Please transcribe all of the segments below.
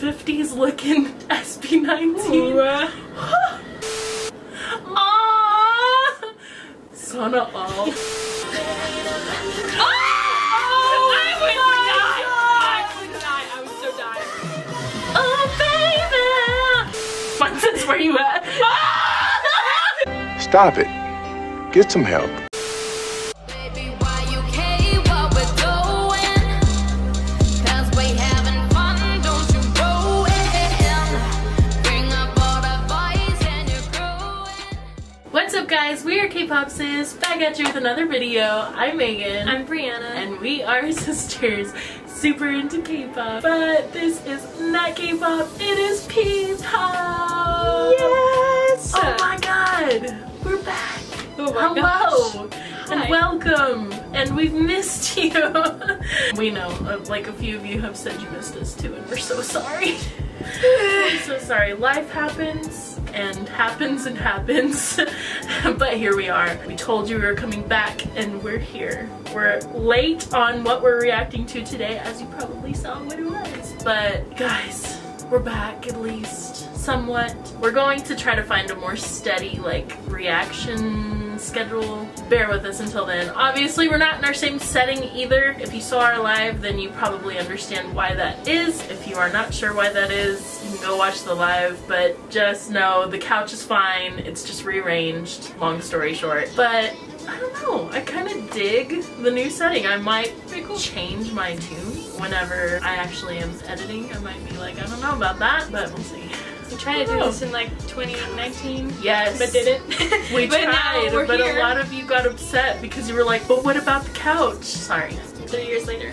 50s looking SB19. Aww! Sana all. I was died. I was die. I was so died. Oh, baby! Monsters, where you at? Ah! Stop it. Get some help. Are Kpopsis, back at you with another video. I'm Meagan. I'm Brianna. and we are sisters super into K-pop. But this is not K-pop, it is P-pop! Yes! Oh my god! We're back! Oh my Hello! gosh. And Hi. welcome! And we've missed you! we know, uh, like a few of you have said you missed us too, and we're so sorry. I'm so sorry. Life happens and happens and happens. but here we are. We told you we were coming back and we're here. We're late on what we're reacting to today, as you probably saw what it was. But guys, we're back at least somewhat. We're going to try to find a more steady like reaction schedule. Bear with us until then. Obviously we're not in our same setting either. If you saw our live then you probably understand why that is. If you are not sure why that is, you can go watch the live, but just know the couch is fine. It's just rearranged, long story short. But I don't know. I kind of dig the new setting. I might change my tune whenever I actually am editing. I might be like, I don't know about that, but we'll see. We tried to do this in like 2019, Yes. but did it? We but tried, but here. a lot of you got upset because you were like, but what about the couch? Sorry. Three years later.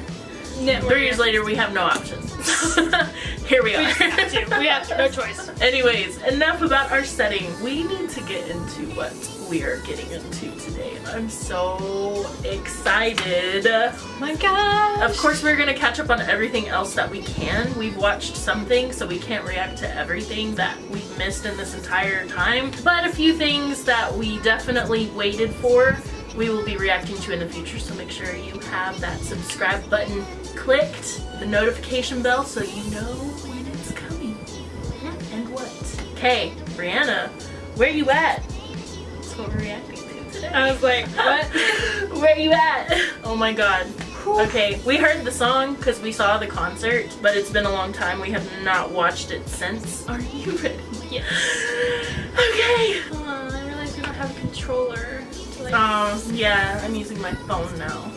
No, Three years here. later, we have no options. Here we We are. just have to. We have to. No choice. Anyways, enough about our setting. We need to get into what we are getting into today. I'm so excited. Oh my god. Of course, we're gonna catch up on everything else that we can. We've watched something, so we can't react to everything that we've missed in this entire time. But a few things that we definitely waited for, we will be reacting to in the future. So make sure you have that subscribe button clicked, the notification bell, so you know when it's coming and what. Okay, Brianna, where are you at? That's what we're reacting to today. I was like, what? Where you at? Oh my god. Okay, we heard the song because we saw the concert, but it's been a long time. We have not watched it since. Are you ready? yes. Okay. Oh, I realized we don't have a controller. like- Oh, yeah, I'm using my phone now.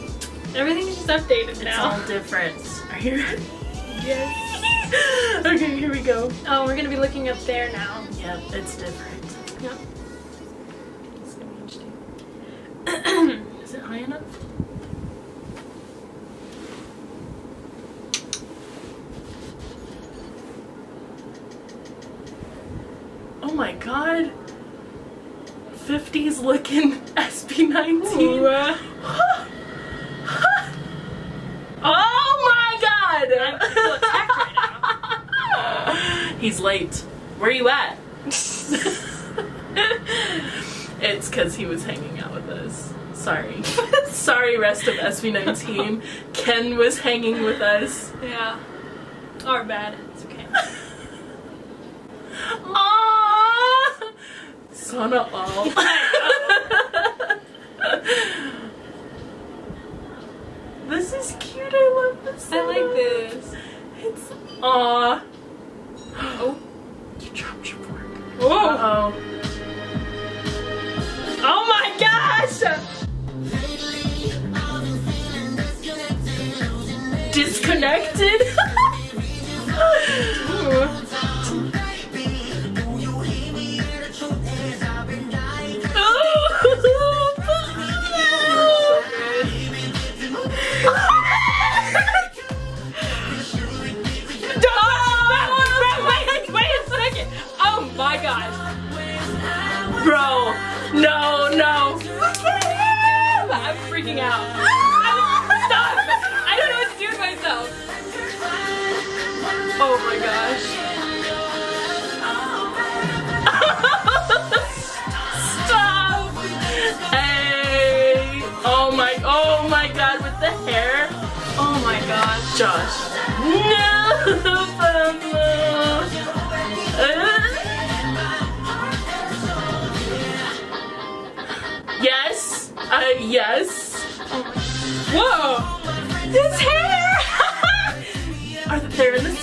Everything's just updated now. It's all different. Are you ready? Yes. Okay, here we go. Oh, we're gonna be looking up there now. Yep, it's different. Yep. Is it high enough? Oh my god. 50s looking SB19. oh my god! Right He's late. Where are you at? it's because he was hanging out with us. Sorry. Sorry, rest of SB19. Ken was hanging with us. Yeah. Or bad. It's okay. Aww! Sana all. this is cute. I love this. I like this. It's aw. Oh. You dropped your fork. Whoa. Uh oh. Oh Disconnected?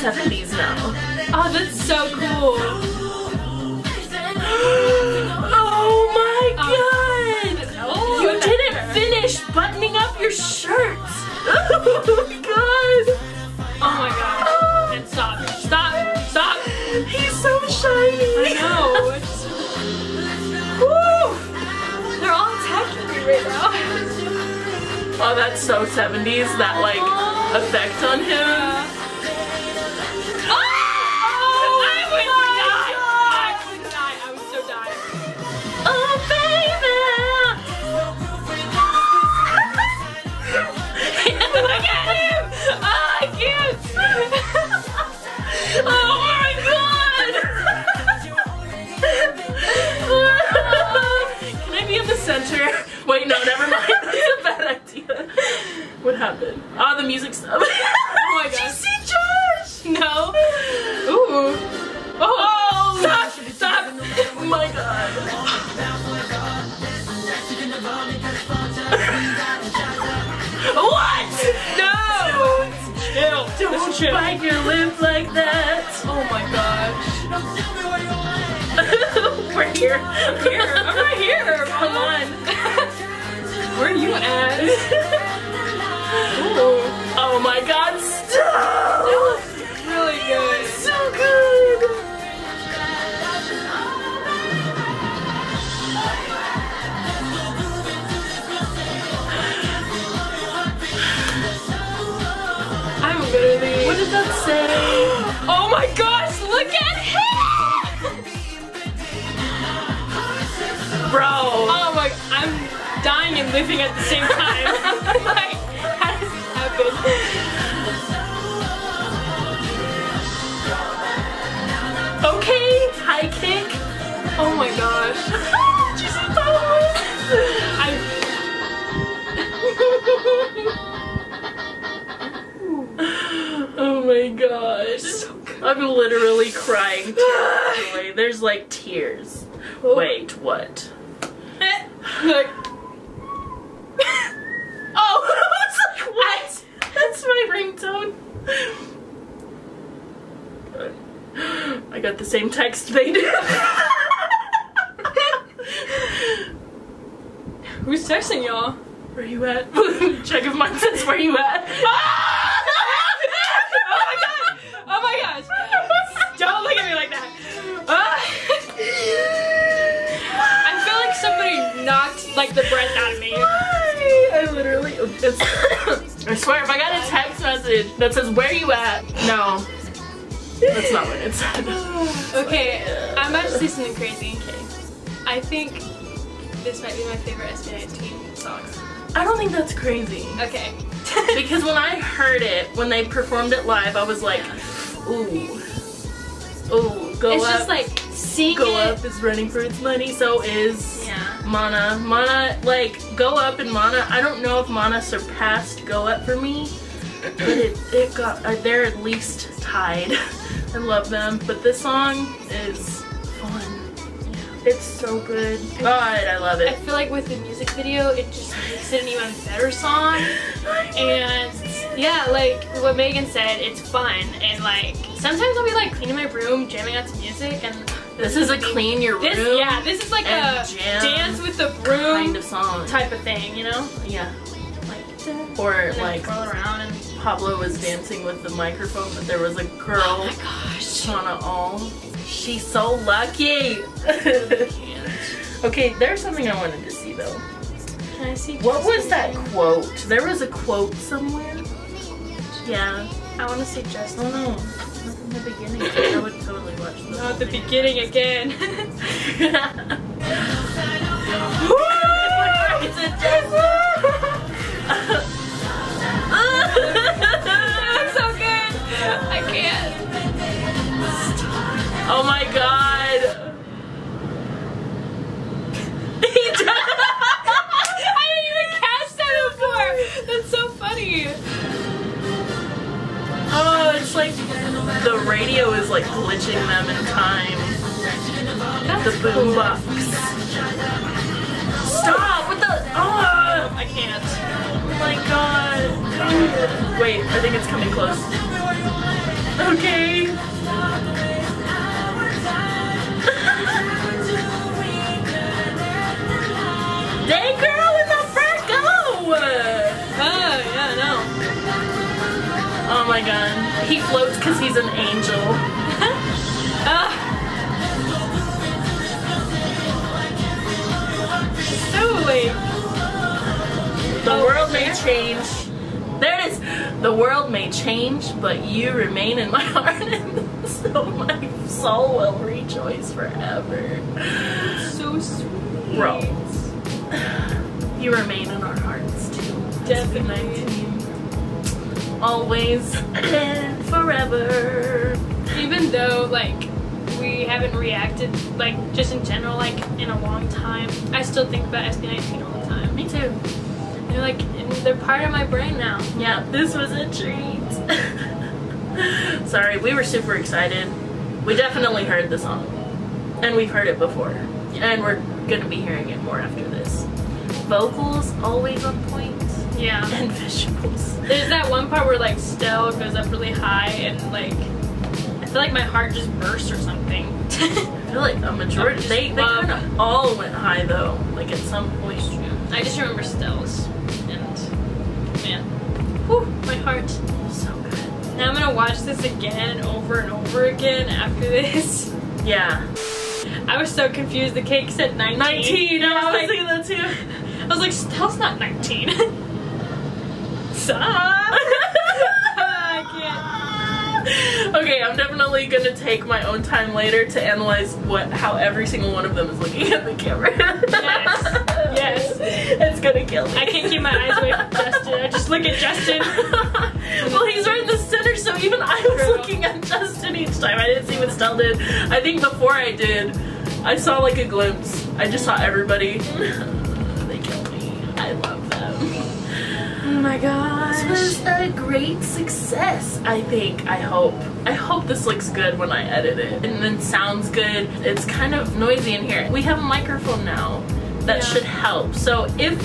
70s now. oh, that's so cool. Oh my Oh. god! Oh, You didn't finish buttoning up your shirt. Oh my god! Oh my god. And stop. Stop. Stop. He's so shiny. I know. Woo! They're all attacking me right now. Oh, that's so 70s. That like effect on him. Oh! That's a bad idea. What happened? Oh, the music stopped. Oh my god. Did you see Josh? No. Ooh. Oh. oh, stop! Stop! Oh my god. what? No. Chill. Don't Just chill. bite your lip like that. Oh my gosh. We're here. I'm here. My god, stop! Really good. So good. I'm literally. What did that say? Oh my gosh! Look at him! Bro. Oh my! I'm dying and living at the same time. like, my gosh! See that? Oh my gosh. So I'm literally crying tears. There's like tears. Oh. Wait, what? like, Oh, I like, what? That's my ringtone. I got the same text they did. Who's texting y'all? Where you at? Check if mine says where you at. Oh my god! Oh my gosh! Don't look at me like that. I feel like somebody knocked like the breath out of me. I literally. I swear, if I got a text message that says "Where you at," no, that's not what it said. Okay, I'm about to say something crazy. I think this might be my favorite SB19 songs. I don't think that's crazy Okay. because when I heard it when they performed it live, I was like, "Ooh, ooh, go it's up." It's just like seeing Go it. Up is running for its money, so is Yeah. Mana. Mana, like, Go Up and Mana, I don't know if Mana surpassed Go Up for me, but it, it got, uh, they're at least tied. I love them, but this song is fun. It's so good. God, I love it. I feel like with the music video, it just makes it an even better song. And yeah, like what Meagan said, it's fun. And like sometimes I'll be like cleaning my room, jamming out to music, and This is a clean your room this yeah, this is like a jam dance with the broom kind of song. type of thing, you know? Yeah. Like Or like roll around and Pablo was dancing with the microphone, but there was a oh girl. oh my gosh. Sana all. She's so lucky. Okay, there's something I wanted to see though. Can I see? What was that quote? There was a quote somewhere. Yeah. I want to see Justin. Oh, don't know. Not in the beginning. I would totally watch the Oh, at the beginning again. it's a Justin. I can't. Oh my god. Wait, I think it's coming close. Okay. Day girl in the front go! Oh, yeah, no. Oh my god. He floats because he's an angel. The world may change, but you remain in my heart, and so my soul will rejoice forever. So sweet. Bro. You remain in our hearts too. Definitely. SB19. Always and forever. Even though, like, we haven't reacted, like, just in general, like, in a long time, I still think about SB19 all the time. Me too. They're like, they're part of my brain now. Yeah, this was a treat. Sorry, we were super excited. We definitely heard the song. And we've heard it before. And we're gonna be hearing it more after this. Vocals always on point. Yeah. And visuals. There's that one part where, like, Stell goes up really high and, like, I feel like my heart just burst or something. I feel like a majority they, they kinda all went high though. Like at some point. I just remember Stell's. Whew, my heart. So good. Now I'm gonna watch this again over and over again after this. Yeah. I was so confused. The cake said 19. 19, I I was was like, thinking that too. I was like, Stell's not 19. Stop. I Okay, I'm definitely gonna take my own time later to analyze what how every single one of them is looking at the camera. Yes. Yes. It's gonna kill me. I can't keep my eyes away from Justin. I just look at Justin. well, he's right in the center, so even I was looking at Justin each time. I didn't see what Stell did. I think before I did, I saw like a glimpse. I just saw everybody. they killed me. I love them. Oh my gosh. This was a great success, I think. I hope. I hope this looks good when I edit it and then sounds good. It's kind of noisy in here. We have a microphone now that Yeah. should help. So if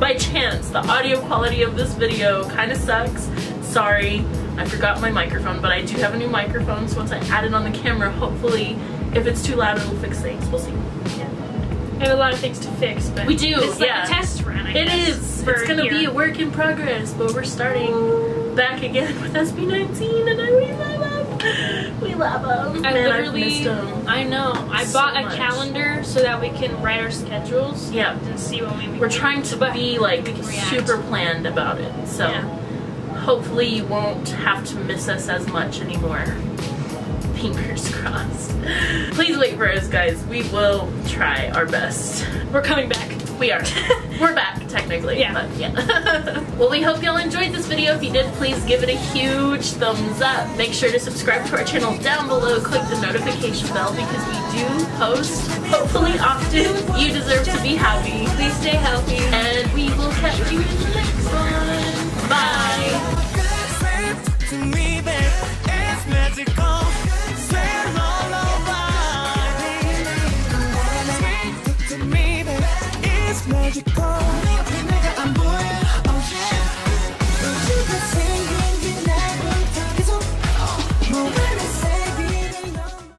by chance the audio quality of this video kind of sucks, sorry. I forgot my microphone, but I do have a new microphone, so once I add it on the camera, hopefully if it's too loud it'll fix things. We'll see. We have a lot of things to fix, but We do, It's like yeah. a test run. I It guess, is. It's gonna be a work in progress, but we're starting back again with SB19, and I we love. We love them. I Man, literally, 'em. I know. I so bought a much. calendar so that we can write our schedules. Yeah. And see when we. We're trying to But be like we can react. super planned about it, so Yeah. hopefully you won't have to miss us as much anymore. Fingers crossed. Please wait for us, guys. We will try our best. We're coming back. We are. We're back, technically. Yeah. But yeah. well, we hope y'all enjoyed this video. If you did, please give it a huge thumbs up. Make sure to subscribe to our channel down below. Click the notification bell because we do post, hopefully often. You deserve to be happy. Please stay healthy.